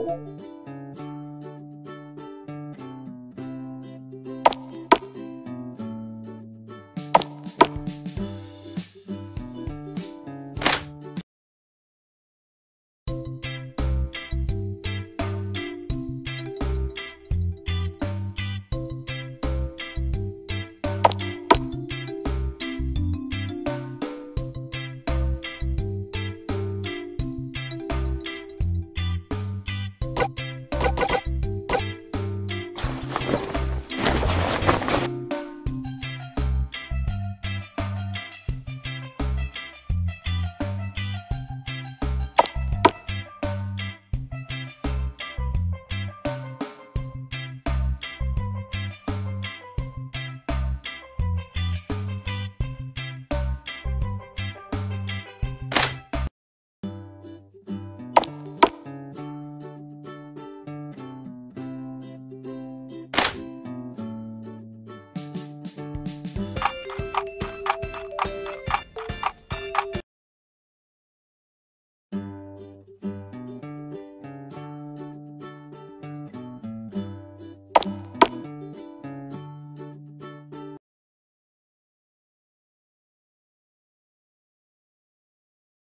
you.